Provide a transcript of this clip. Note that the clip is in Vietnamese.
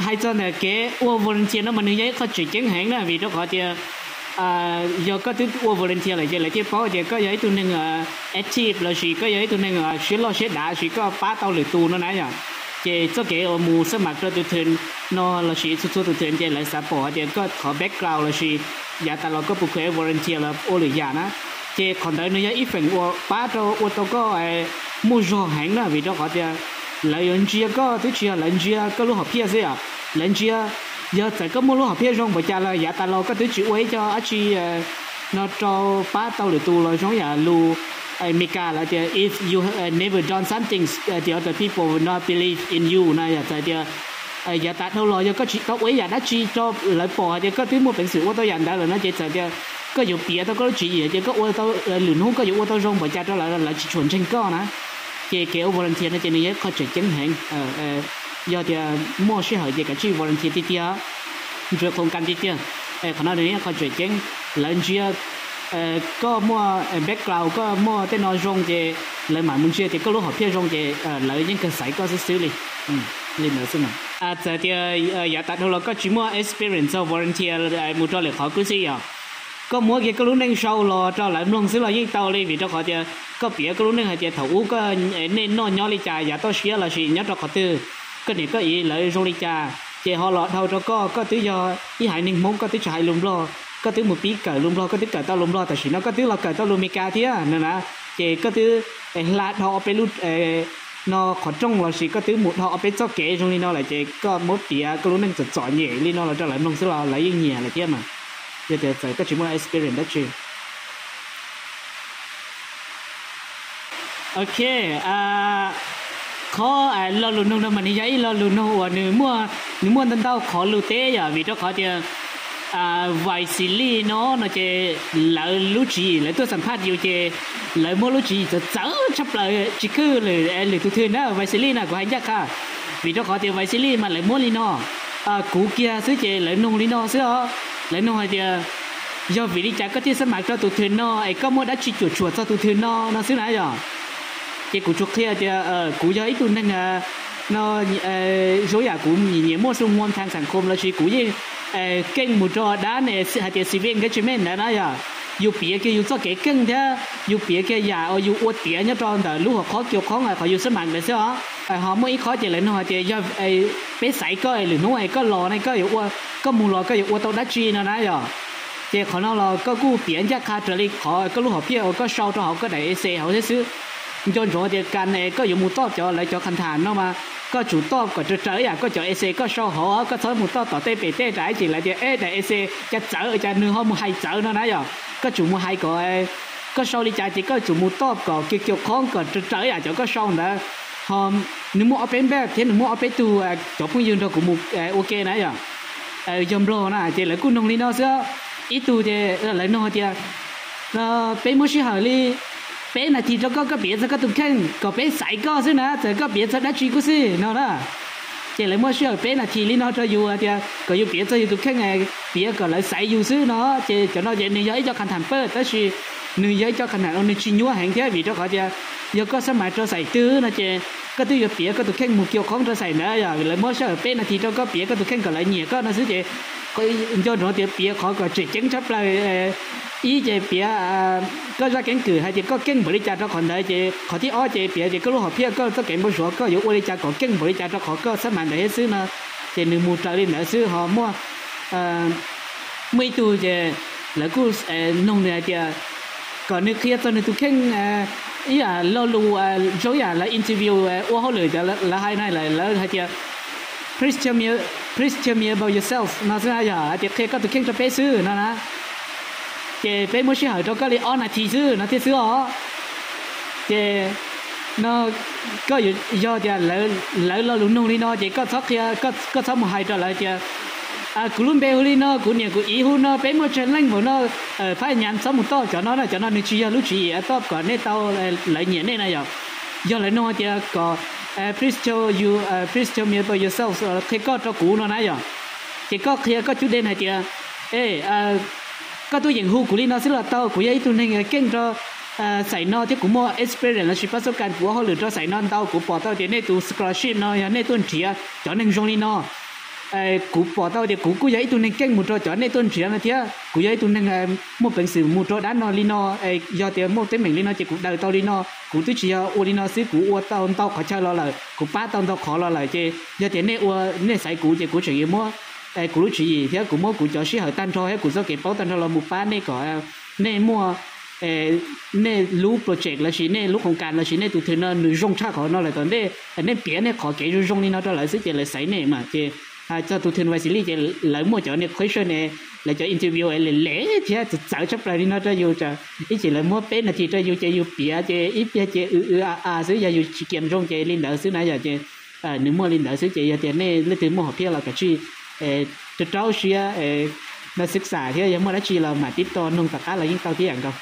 hai cho này cái ô volunteer nó mà như vậy có chuyện chứng hẹn là vì đó họ thì à do có thứ ô volunteer là giờ lại tiếp bảo giờ có giấy tụi nên à active là gì, có giấy tụi nên à xí lo xí đã xí có phá tàu lửa tù nó nãy giờ. Chị cho cái ở mù sớm mặt cho tụi thuyền, nó là xí chút chút tụi thuyền chị lại sắp bỏ thì có có background là gì dạ, giờ ta là có bộ khỏe volunteer là ô lửa giả nó chị còn đấy nó ít phần ô phá tàu ô tàu có à, mua rồi hẹn là vì đó họ thì à, lấy dụng chia có thứ chia lấy chia có lúc học kia gì à? Lấy chia giờ tại có một lúc học kia rong bởi cha là dạ, giả ta lo có thứ chữ ấy cho anh chị ờ, nó cho phá tao để tu là giống như lu à, Mika là thì if you uh, never done something ờ, uh, the other people will not believe in you. Này là dạ, tại thì giờ ta đâu rồi giờ có chỉ có ấy giờ đã chi cho lại bỏ thì có thứ một bệnh sự của tôi dành đã là nó chỉ tại thì có dụng bịa tao có chỉ gì thì có ô tô lửa không có dụng ô tô rong bởi cha cho là là chỉ chuẩn trên co nữa thì kiểu volunteer nó chế này có chế chính hình ờ ờ do thì ờ, mua sẽ hỏi gì cả chi volunteer tí tía rồi không cần tí tía. Ờ còn nó này có chế chính lần chia ờ có mua ờ, background, có mua tên nó rong chế lời mà muốn chia thì có lúc họ phía rong chế ờ lời những cái sải có sẽ xử lý ừ lên nữa xin nào à giờ thì ờ giờ tại đâu có chỉ mua experience volunteer ờ, một trò lệ khó cứ gì à? Có mua cái cái lúc nên sâu lo cho lại luôn xứ là những tàu đi vì cho họ chơi có bia cái lúc nên họ chơi thấu có nên nó nhỏ đi trà giả to xía là gì nhớ cho họ tư. Cái này có ý lại rồi đi trà chơi họ lọ đầu cho có có thứ do, ý hại nên muốn có thứ chạy lùm lo. Có thứ một bí cờ lùm lo, có thứ cờ tao lùm lo, tại vì nó có thứ là cờ tao lùm mica thế à nên là thì có thứ là họ phải lúc nó khó trong là gì có thứ một họ phải cho kể trong đi nó lại thì có một bia à, cái lúc nên chọn nhẹ đi nó là cho lại nông xứ là lấy nhẹ là thế mà giờ thì phải có chỉ muốn experience đó chứ ok à khó à lo luôn nông mà đi giấy, lo luôn nông và nếu mua nếu mua tân tao khó lưu tế à vì đó khó thì à vài xí li nó nó chơi lỡ lúc chỉ lỡ tôi sản phát nhiều chơi lỡ mua lúc chỉ cho chở chấp lại chỉ cứ lỡ lỡ tôi thường đó vài xí li nào của anh chắc à vì đó khó thì vài xí li mà lỡ mua li nó à cũ kia xứ chơi lỡ nông li nó xứ đó lỡ nông thì ờ, do vì đi chả có thể sắm mặc cho tụi thuyền nó ấy có mua đã chỉ chuột chuột cho tụi thuyền nó nó xứ này rồi cái cụ chuột kia thì ờ cụ do ít tụi nên là nó ờ số à, nhà cụ nhìn nhìn mua xung quanh thang sản khôn là chỉ cụ gì? Ờ kênh một trò đá này hay là sinh viên cái chuyện này nói rồi dù bia kia dù cho cái kênh thế, dù bia kia nhà ở ờ, dù uất tiền nhá tròn đó lúc họ khó kiểu khó ngày họ dù sắm mặc để sao? Ờ, họ mới khó chỉ lên họ thì do ờ, bé sải có ấy nó ấy có lò này, có yêu có mù lò, có yêu tàu đá chi nó nãy rồi. Thì họ năng là có cú biển chắc khá trở lại, họ, có lúc họ phía có sau cho họ có để xe, họ thế xứ. Cho rồi thì can này có dùng một to cho, lại cho khăn thản nó mà. Có chủ to, có trở trở à có cho xe có sau họ, có thối một to, tỏ tê bể tê trái chỉ lại thì ê, để e chở cho nương họ hai chở nó nãy rồi. Có chủ một hai có có sau đi chạy chỉ có chủ một to có kiểu kiểu con có trở trở à cho có sau nữa họ nếu mua ở bên bé thế nếu mua ở bên tu à, chỗ cũng dùng đâu cũng một ok nãy rồi à, dòng lo nè thì lấy cũng nông lý nó sẽ ít tu thì lấy nó thì nó bé mua sĩ hỏi đi bé là thì cho có cái biệt cái tụng khen có bé sải có chứ nè, thì có biệt đã truy có gì nó đó chỉ lấy mua sữa bé là chỉ lấy nó cho dù thì có dù bé cho dù tụng ngày bé có lấy sải dù chứ nó. Chỉ cho nó chỉ nên giấy cho khăn thành bơ tới khi nữ giấy cho khăn thành ông nên chi nhúa hàng thế vì cho họ thì giờ có sao mãi cho sải tứ nó chỉ có thứ bé có tụ khen một kiểu không cho sải nữa. Rồi lấy mua sữa bé là chỉ cho có bé có tụ khen có lấy nhiều có nó chứ chỉ có cho nó thì bé khó có chỉ chứng chấp là ý chế bia có ra kiến cử hay thì có kinh bồi cha cho còn đấy chế, có thì ở chế bia thì có lúc họ phía có có kiến bồi số bồi cha có kinh bồi cha cho họ có sắp màn đấy xứ nó chế nếu mua trở đi đấy xứ họ mua à, mấy tu chế là cứ nông này thì còn nếu kia tôi nếu tu kinh ý là lâu lu à, chỗ à là interview ô hô lười là là hai này là là hai thì please tell me please tell me about yourself. Nó sẽ là thì khi có tôi khi cho bé sư nó nè thì bé muốn hỏi cho cái li on là thì sư nó thì sư ó thì nó có gì do thì lỡ lỡ lỡ lúng nung đi nó, chỉ có sót kia có có sót một hai trở lại thì à cứ luôn bé huli nó, cú nhiều cú ý hu nó bé muốn chân lanh của nó ờ, phải nhàn sót một to, cho nó là cho nó nên chia lúc chỉ to còn nên tao ờ, lại nhện nên này rồi do lại nó thì có ờ, please show you please show me about yourself thì có cho cũ nó nãy rồi chỉ có kia có chút đen này thì ê uh, có tôi dành hu của nó sẽ là tao của ấy tôi nên kinh cho à, sải nó thì cũng mua experience là sự phát xuất cảnh của họ lựa cho sải nó tao của bỏ tao thì nên tu scholarship nó nên tôi chỉ cho nên trong đi nó cú bỏ tao thì cú cú giấy tụi nên kênh một trò chọn nên tuần chuyện là thế cú giấy tụi nên à, một bệnh sử một trò đá nó li nó do tiền một tên mình li nó chỉ cú đời tao li nó cú tôi chỉ ô li nó xí cú ô tao tao khó chơi lo lại cú ba tao tao khó lo lại chứ. Do tiền nên ô nên sai cú chỉ cú ai cũng lúc chỉ thế cũng mua cũng cho sĩ hợp tan cho hết cũng cái bao tan cho là một ba này có nên mua nên lúc project là chỉ nên lúc công can là chỉ nên tụi nó nội dung chắc họ, nó là còn đây nên à, biển này khó cái nội dung này nó cho lại sức chỉ là này mà, thì à cho thuyền vài xử lý chỉ lấy một chỗ này question này là cho interview ấy là lẽ thì à cháu chấp lại đi, nó cho dù cho chỉ là mua bé là thì cho dù cho dù bia chứ ít bia chứ ừ ừ à à xứ giờ dù kiếm trong chơi lên đỡ xứ này giờ chứ à nếu mua lên đỡ xứ chơi giờ tiền này lấy từ mua học kia là cái chi e trâu xia e mà sức xả thì giống mà đã chỉ là mà tiếp to nông tất cả là những tao tiếng rằng